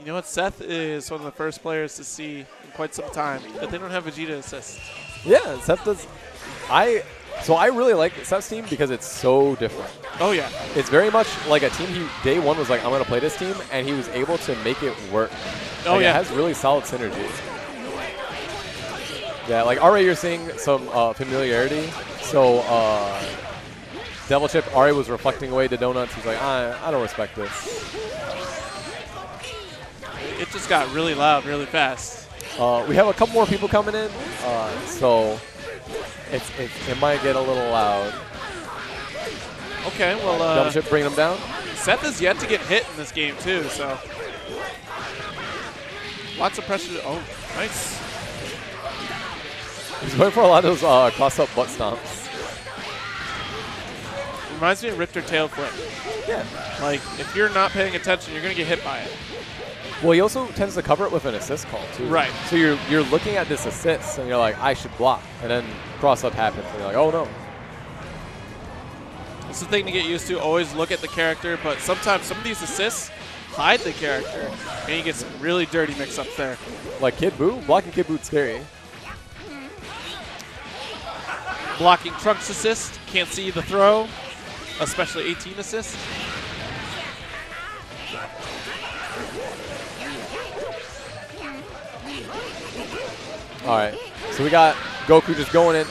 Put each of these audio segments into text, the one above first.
You know what? Seth is one of the first players to see in quite some time that they don't have Vegeta assist. Yeah, Seth does. I so I really like Seth's team because it's so different. Oh yeah, It's very much like a team. He day one was like, I'm gonna play this team, and he was able to make it work. Oh, Like, yeah. it has really solid synergy. Yeah, like already you're seeing some uh, familiarity. So uh, Devil Chip Ari was reflecting away to Donuts. He's like, I, I don't respect this. it just got really loud really fast. Uh, we have a couple more people coming in, uh, so it's, it, it might get a little loud. Okay, well, uh, Chip bringing them down. Seth is yet to get hit in this game too, so lots of pressure. Oh, nice. He's going for a lot of those uh, cross-up butt stomps. Reminds me of Riptor tail flip. Yeah. Like if you're not paying attention, you're gonna get hit by it. Well, he also tends to cover it with an assist call too. Right. So you're you're looking at this assist and you're like, I should block, and then cross up happens, and you're like, oh no. It's the thing to get used to. Always look at the character, but sometimes some of these assists hide the character, and you get some really dirty mix-ups there. Like Kid Buu, blocking Kid Buu's scary. Blocking Trunks assist, can't see the throw, especially 18 assist. All right. So we got Goku just going in.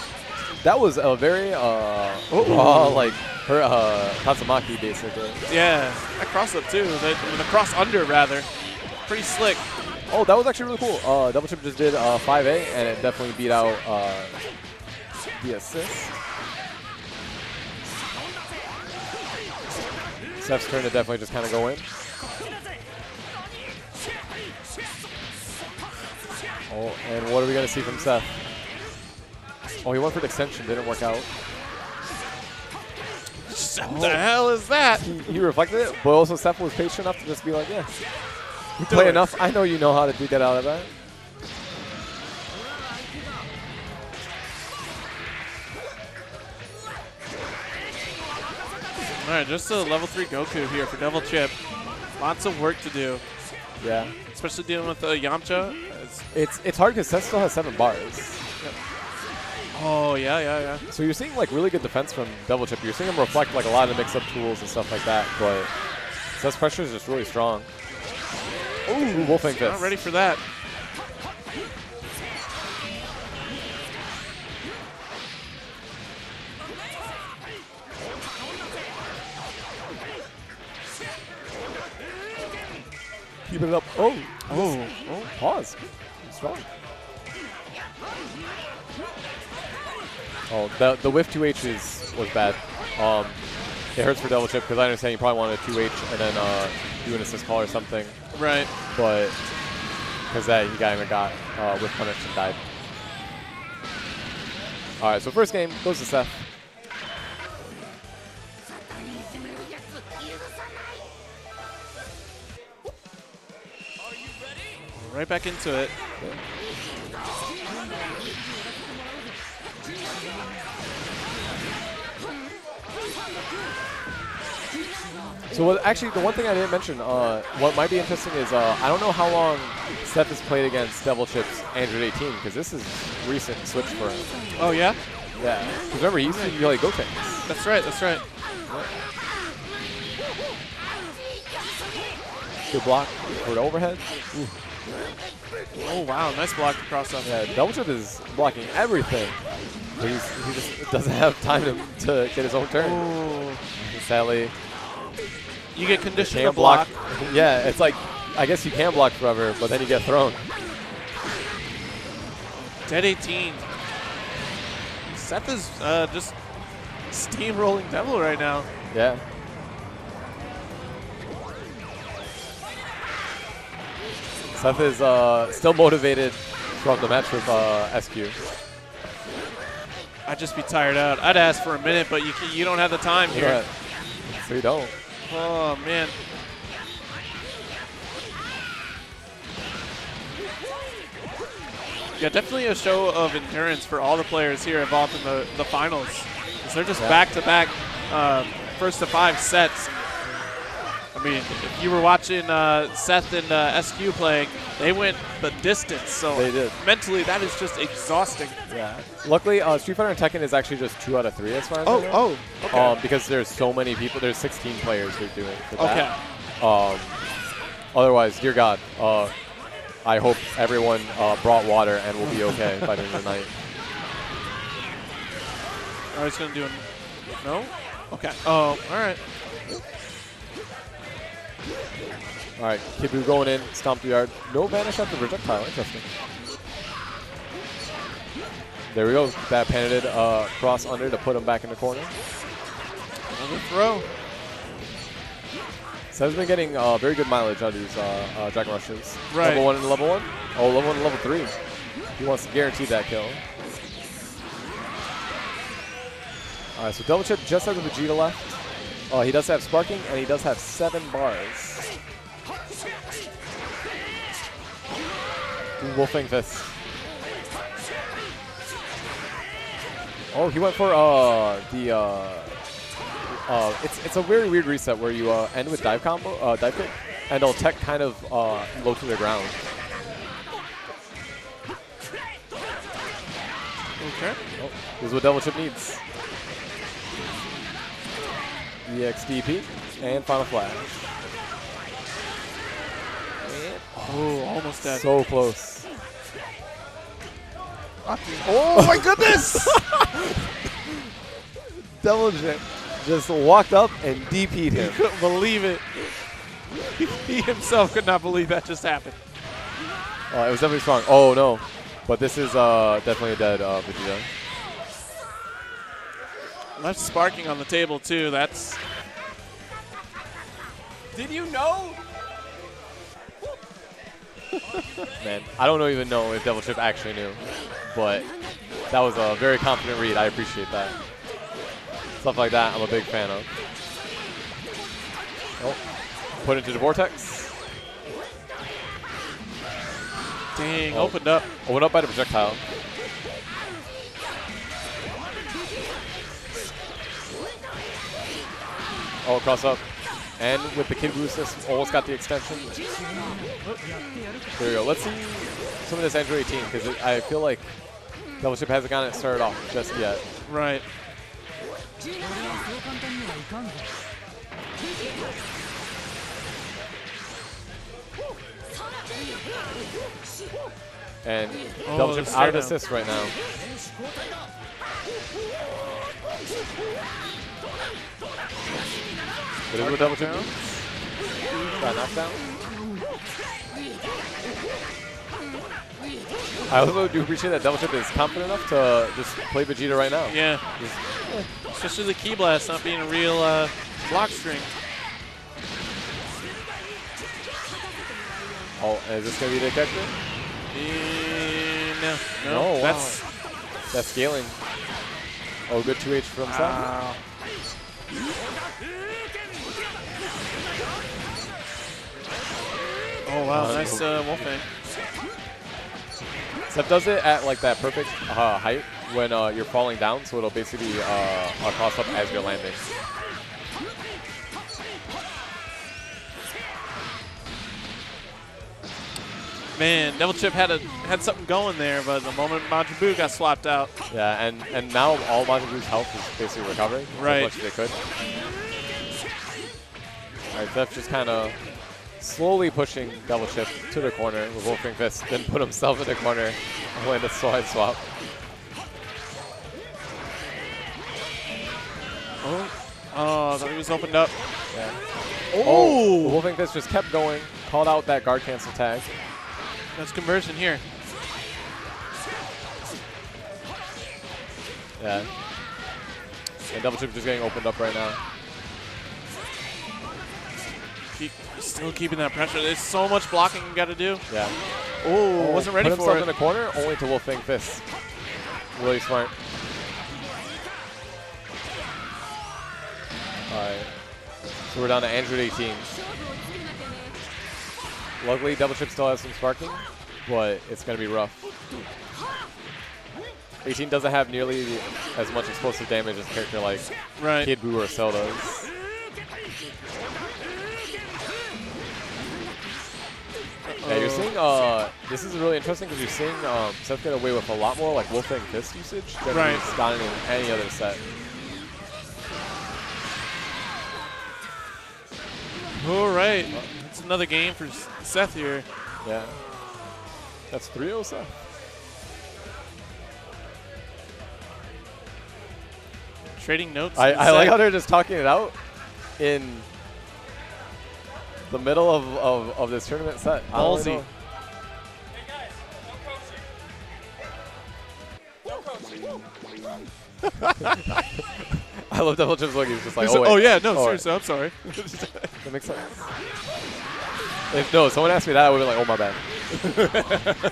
That was a very uh, raw, like her uh, Tatsumaki basically. Yeah, that cross up too. The, the cross under rather, pretty slick. Oh, that was actually really cool. Uh, Devil Chip just did uh, 5A, and it definitely beat out uh, the assist. Seth's turn to definitely just kind of go in. Oh, and what are we going to see from Seth? Oh, he went for an extension, didn't work out. What oh. the hell is that? He, he reflected it, but also Seth was patient enough to just be like, yeah, you play it. enough. I know you know how to do- get out of that. All right, just a level three Goku here for Devil Chip. Lots of work to do, Yeah. especially dealing with uh, Yamcha. It's- It's it's hard because Seth still has seven bars. oh yeah, yeah, yeah. So you're seeing like really good defense from Devil Chip. You're seeing him reflect like a lot of the mix-up tools and stuff like that. But Seth's pressure is just really strong. Ooh, Wolf Fang Fist. Not ready for that. Keep it up. Oh, Oh, oh, pause. Strong. Oh, the the whiff 2H is was bad. Um, it hurts for Devil Chip because I understand you probably wanted a 2H and then uh, do an assist call or something. right. but because that he got him got uh, with punish and died. All right, so first game goes to Seth. Right back into it. So what, actually, the one thing I didn't mention, uh, what might be interesting is uh, I don't know how long Seth has played against Devil Chip's Android 18 because this is recent switch for him. Oh yeah, Yeah, because remember he used to play Gotenks. that's right. That's right. Good block for the overhead. Oh wow, nice block across up. Yeah, Devil Chip is blocking everything. But he's, he just doesn't have time to, to get his own turn. Oh, Sadly, you get conditioned to block. block. yeah, it's like I guess you can block forever, but then you get thrown. Dead 18. Seth is uh, just steamrolling Devil right now. Yeah. Seth is uh, still motivated from the match with uh, SQ. I'd just be tired out. I'd ask for a minute, but you you don't have the time here. Yeah. So you don't. Oh man. Yeah, definitely a show of endurance for all the players here involved in the, the finals. they're just Yeah. back to back uh, first to five sets. I mean, if you were watching uh, Seth and uh, SQ playing, they went the distance. So They did. mentally, that is just exhausting. Yeah. Luckily, uh, Street Fighter and Tekken is actually just two out of three as far as I know. oh, okay. Um, because there's so many people. There's 16 players who are doing it for okay. that. Um, otherwise, dear God, uh, I hope everyone uh, brought water and will be okay by the end of the night. I was going to do a no? Okay. Oh, all right. All right, Kid Buu going in, stomp the yard. No vanish after projectile. Interesting. There we go. That patented uh, cross under to put him back in the corner. Another throw. Seth's been getting uh, very good mileage on these uh, uh, Dragon Rushes. Right. Level 1 and level 1? Oh, level 1 and level 3. He wants to guarantee that kill. All right, so Devil Chip just has a Vegeta left. Oh, he does have Sparking, and he does have 7 bars. Ooh, Wolf Fang Fist. Oh, he went for uh, the uh, uh, it's it's a very weird reset where you uh, end with dive combo, uh, dive kick, and it'll tech kind of uh, low to the ground. Okay. Oh, this is what Devil Chip needs. EXDP and Final Flash. Oh, almost dead. So close. oh my goodness! Devil Chip just walked up and DP'd he him. couldn't believe it. he himself could not believe that just happened. Uh, it was definitely strong. Oh no, but this is uh, definitely a dead uh, Vegeta. Left sparking on the table too. That's. Did you know? Man, I don't know, even know if Devil Chip actually knew, but that was a very confident read. I appreciate that. Stuff like that, I'm a big fan of. Oh, put into the vortex. Dang, Oh. opened up. Opened up by the projectile. Oh, cross up. And with the Kid Buu almost got the extension. There we go. Let's see some of this Android 18, because I feel like Fellowship hasn't gotten it started off just yet. Right. And oh, Belgium out of assist right now. But is what Devil Chip Knockdown. I also do appreciate that Devil Chip is confident enough to just play Vegeta right now. Yeah. Just- Especially the key blast not being a real uh, block string. oh, is this going to be the catcher? Eh, no. No. No, wow. That's. That's scaling. Oh, good 2H from Seth. Oh wow, Uh, nice uh, Wolf Fang. Seth does it at like that perfect uh, height when uh, you're falling down, so it'll basically uh, a cross up as you're landing. Man, Devil Chip had a had something going there, but the moment Majin Buu got swapped out, Yeah, and, and now all Majin Buu's health is basically recovering Right. as much as they could. All right, Seth just kind of slowly pushing Devil Chip to the corner with Wolf Fang Fist, then put himself in the corner and land a side swap. oh, oh, he was opened up. Yeah. Oh, oh The Wolf Fang Fist just kept going, called out that guard cancel tag. that's conversion here. Yeah. And Devil Chip just getting opened up right now. Keep, still keeping that pressure. There's so much blocking you got to do. Yeah. Oh, wasn't ready for it. in the corner, only to Wolf Fang Fist. Really smart. Alright. So we're down to Android 18. Luckily, Devil Chip still has some sparking, but it's going to be rough. 18 doesn't have nearly as much explosive damage as a character like right. Kid Buu or Cell does. Uh, this is really interesting because you're seeing um, Seth get away with a lot more like Wolf Fang Fist usage than Right. he's gotten in any other set. All right. It's another game for Seth here. Yeah. That's 3-0 Seth. Trading notes. I, I like how they're just talking it out in the middle of, of, of this tournament set. I don't really Ballsy. I love Devil Chips look. He's just like, He's oh, like, oh yeah, no, Oh, seriously, I'm sorry. That makes sense. If no, someone asked me that, I would be like, oh my bad.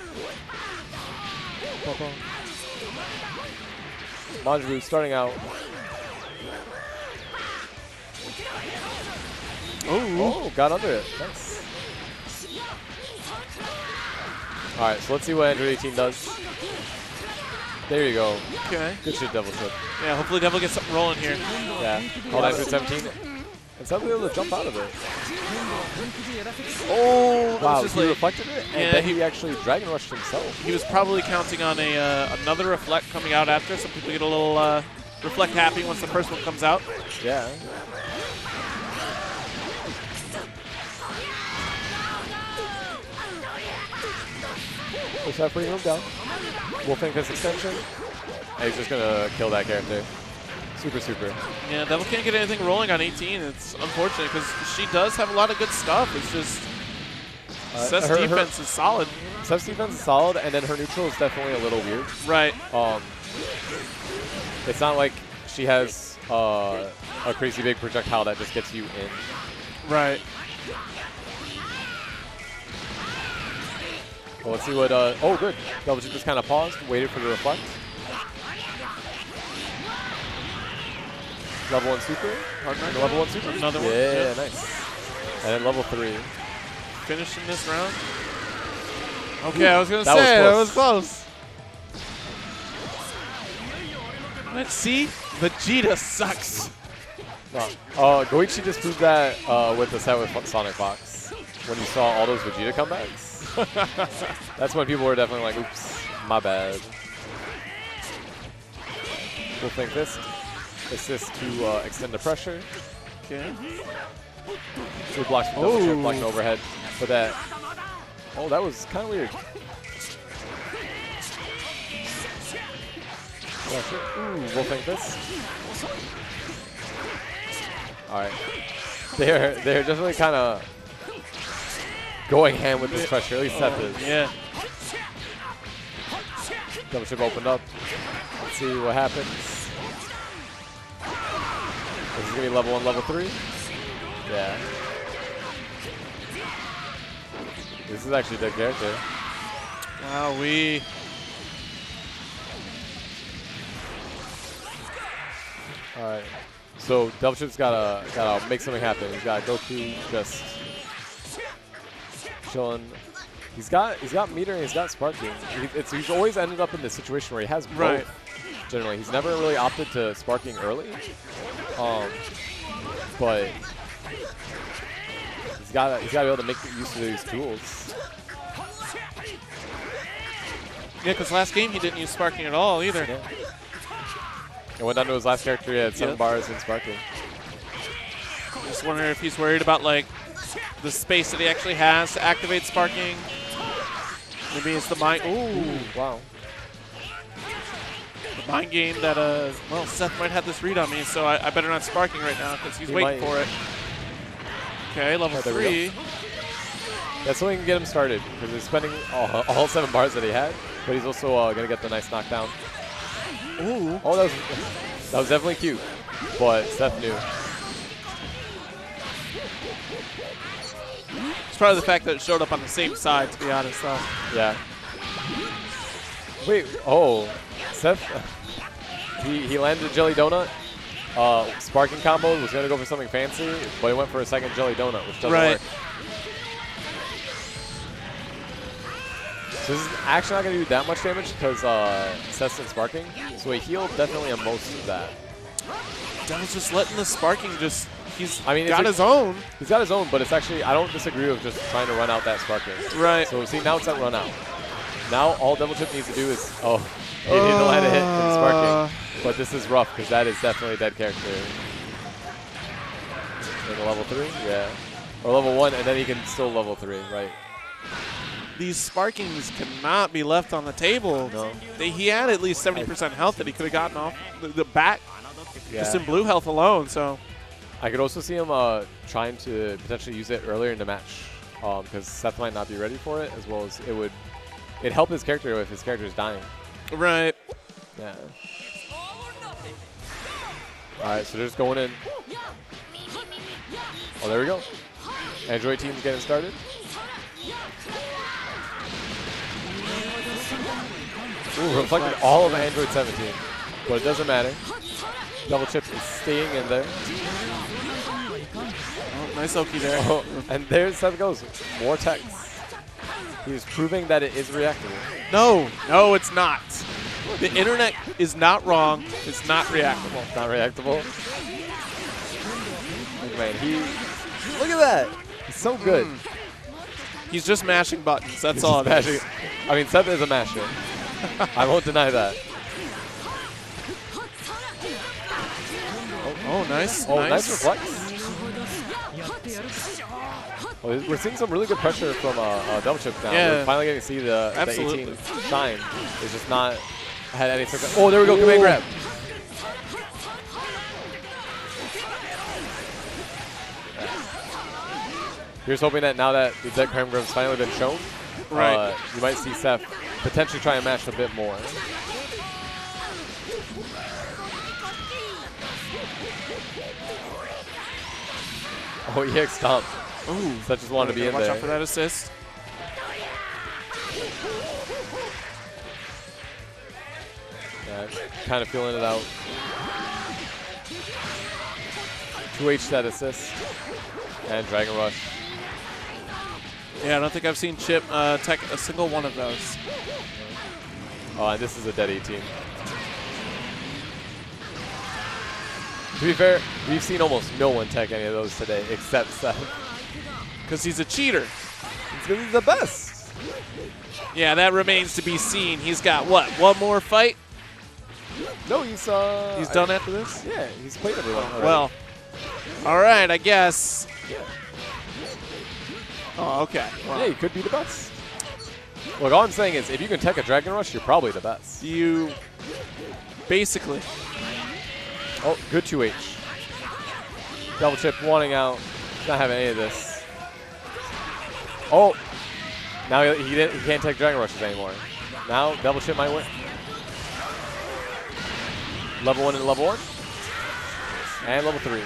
Majin Buu starting out. oh, Oh, got under it. Nice. All right, so let's see what Android 18 does. There you go. okay. Good shit, Devil Chip. Yeah, hopefully Devil gets something rolling here. Yeah. Call that Android 17. And was able to jump out of it. Oh, Wow, just he like, reflected it, and Yeah, then he- he actually Dragon Rushed himself. he was probably counting on a uh, another reflect coming out after, so people get a little uh, reflect happy once the first one comes out. Yeah. Push that free move down. Wolf Fang Fist extension. And he's just gonna kill that character. Super, super. Yeah, Devil can't get anything rolling on 18. It's unfortunate because she does have a lot of good stuff. It's just Uh, Seth's her- her- defense is solid. Seth's defense is solid, and then her neutral is definitely a little weird. Right. Um, it's not like she has uh, a crazy big projectile that just gets you in. Right. Well, let's see what. Uh, oh, good. Devil just kind of paused, waited for the reflect. Level one super. Hard. Level one super. Another one. Yeah, Yeah. nice. And then level three. Finishing this round. Okay, I was gonna That was say that was close. Let's see. Vegeta sucks. Wow. Uh, Goichi just proved that uh, with the set with Sonic Fox. When you saw all those Vegeta comebacks. That's when people were definitely like, oops, my bad. We'll think this. Assist to uh, extend the pressure. Okay. Two blocks from Devil Oh. blocking overhead. But that. Oh, that was kind of weird. Yeah, sure. Ooh, Wolf Fang Fist. Alright. They're, they're definitely kind of going hand with this pressure. At least Seth is. Yeah. Devil Chip opened up. Let's see what happens. This is going to be level one, level three. Yeah. This is actually a dead character. Wow, we. All right. So Devil Chip's gotta gotta make something happen. He's gotta go Goku just chilling. He's got he's got meter and he's got sparking. He, it's, he's always ended up in this situation where he has both. Right. Generally, he's never really opted to sparking early. Um, but he's got he's got to be able to make use of these tools. Yeah, because last game he didn't use sparking at all either. Yeah. And went down to his last character. He had seven Yep. bars in sparking. Just wondering if he's worried about like the space that he actually has to activate sparking. Maybe it's the mind. Ooh, Wow. the mind game that uh. Well, Seth might have this read on me, so I, I better not sparking right now because he's He waiting might. for it. Okay, level Oh, there we go. three. That's something can get him started because he's spending all, all seven bars that he had, but he's also uh, gonna get the nice knockdown. Ooh. Oh, that was that was definitely cute, but Seth knew. It's probably the fact that it showed up on the same side, to be honest. Though. Yeah. Wait. Oh, Seth. He he landed a jelly donut. Uh, sparking combo was gonna go for something fancy, but he went for a second jelly donut, which doesn't Right. work. So this is actually not gonna do that much damage because uh, Seth's sparking, so he healed definitely on most of that. Devil's just letting the sparking just he's I mean, got his own. He's got his own, but it's actually, I don't disagree with just trying to run out that sparking. Right. So see, now it's that run out. Now all Devil Chip needs to do is, oh, he didn't know how to hit and Uh. sparking. But this is rough because that is definitely a dead character. In level three, yeah. Or level one, and then he can still level three, right? These sparkings cannot be left on the table. No. They, he had at least 70% health that he could have gotten off the, the back Yeah. just in blue health alone. So I could also see him uh, trying to potentially use it earlier in the match because Seth might not be ready for it, as well as it would it help his character if his character is dying. right. Yeah. All right, so they're just going in. Oh, there we go. Android team's getting started. Ooh, reflected all of Android 17, but it doesn't matter. Devil Chip is staying in there. Oh, nice Oki there. Oh, and there Seth goes. More text. He's proving that it is reactable. No, no, it's not. The internet is not wrong. It's not reactable. Not reactable. Look, man, he. Look at that. He's so good. Hmm. He's just mashing buttons. That's He's all. just it is. mashing- I mean, Seth is a masher. I won't deny that. Oh, nice. Oh, nice. nice, reflex. Oh, we're seeing some really good pressure from uh, uh, Devil Chip now. Yeah. We're finally getting to see the, the 18 shine. It's just not had any success. Oh, there we go. Command Ooh. grab. Here's hoping that now that the dead command grab's finally been shown, Right. uh, you might see Seth potentially try and match a bit more. Oh, EX stomp. Ooh. Seth just wanted to be in Watch there. out for that assist. Yeah, kind of feeling it out. 2H that assist. And Dragon Rush. Yeah, I don't think I've seen Chip uh, tech a single one of those. Oh, and this is a dead 18. To be fair, we've seen almost no one tech any of those today except Seth. Because he's a cheater. It's because he's the best. Yeah, that remains to be seen. He's got, what, one more fight? No, he's uh. He's I- done after this? Yeah, he's played everyone. already. Well, all right, I guess. yeah. Oh, okay. Yeah, he could be the best. Look, all I'm saying is, if you can tech a Dragon Rush, you're probably the best. you basically. Oh, good 2H. Devil Chip wanting out. Not having any of this. Oh. Now he, he, didn't, he can't take Dragon Rushes anymore. Now Devil Chip might win. Level one and level one. And level three.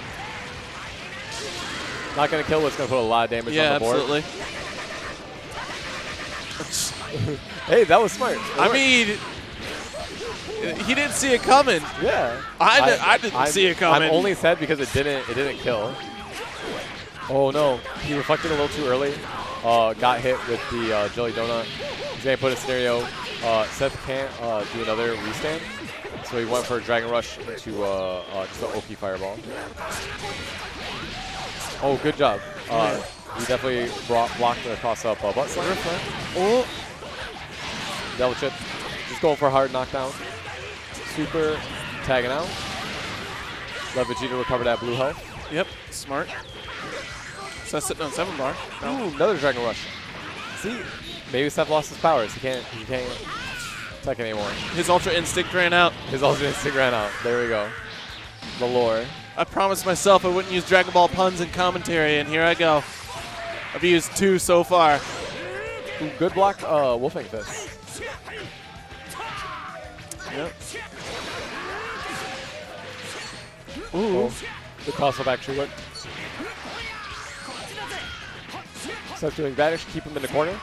Not going to kill, but it's going to put a lot of damage Yeah, on the board. absolutely. Hey, that was smart. It I worked. mean, he didn't see it coming. Yeah. I di- I didn't I'm- see it coming. I'm only sad because it didn't it didn't kill. Oh no, he reflected a little too early. Uh, got hit with the uh, jelly donut. He's gonna put a scenario. Uh, Seth can't uh, do another restand, so he went for a dragon rush into uh, uh, just an Oki fireball. Oh, good job. Uh, he definitely brought, blocked the cross up uh, butt. Oh, Devil Chip. Just going for a hard knockdown. Super tagging out. Let Vegeta recover that blue health. yep, smart. So that's sitting on seven bar. No. Ooh, another Dragon Rush. See, maybe Seth lost his powers. He can't. He can't attack anymore. His Ultra Instinct ran out. His Ultra instinct ran out. There we go. The lore. I promised myself I wouldn't use Dragon Ball puns in commentary, and here I go. I've used two so far. Ooh, good block, uh, Wolf Fang Fist. Yep. Ooh. The cross up actually worked. Seth doing vanish, keep him in the corner.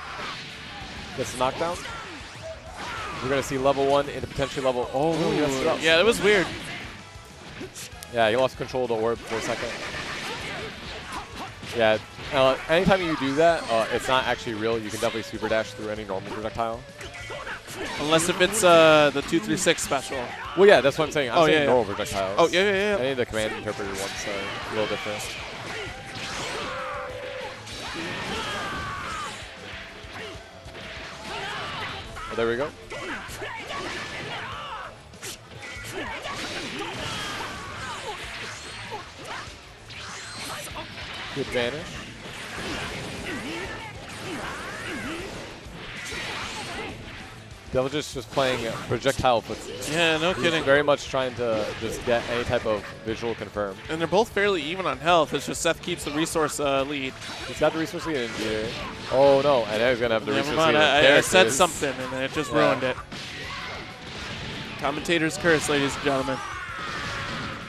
Gets the knockdown. We're gonna see level one into potentially level. Oh, he messed it up. Yeah, that was weird. Yeah, he lost control of the orb for a second. Yeah, uh, anytime you do that, uh, it's not actually real. You can definitely super dash through any normal projectile. Unless if it's uh, the 236 special. Well, yeah, that's what I'm saying. I'm Oh, saying yeah, yeah. projectiles. Oh, yeah, yeah, yeah. Any of the command interpreter ones are a little different. Oh, there we go. Good vanish. Devil just playing projectile footsie. Yeah, no He's kidding. very much trying to just get any type of visual confirm. And they're both fairly even on health. It's just Seth keeps the resource uh, lead. He's got the resource lead in here. Oh no, and now he's gonna have the Never resource mind. lead. I, I said something and it just Yeah. ruined it. Commentator's curse, ladies and gentlemen.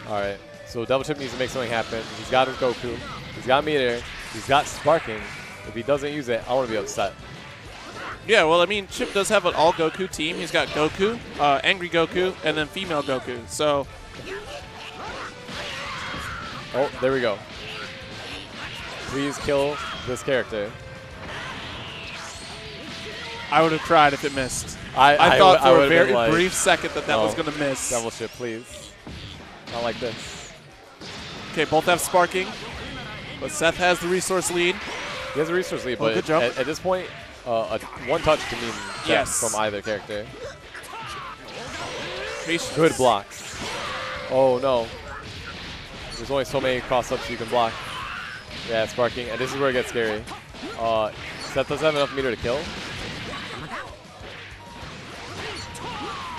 All right, so Devil Chip needs to make something happen. He's got his Goku. He's got Meteor. He's got Sparking. If he doesn't use it, I want to be upset. Yeah, well, I mean, Chip does have an all Goku team. He's got Goku, uh, Angry Goku, and then female Goku. So, Oh, there we go. Please kill this character. I would have cried if it missed. I, I, thought I for a very like, brief second that that was going to miss. Devil Chip, please. Not like this. Okay, both have sparking, but Seth has the resource lead. He has a resource lead, Oh, but at, at this point, uh, a one touch can mean death Yes. from either character. Patience. Good blocks. Oh no. There's only so many cross ups you can block. Yeah, sparking, and this is where it gets scary. Uh, Seth doesn't have enough meter to kill.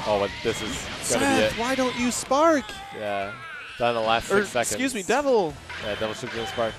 Oh, but this is gonna Seth, be why don't you spark? Yeah, done in the last Or, six seconds. excuse me, Devil. Yeah, double shift in spark.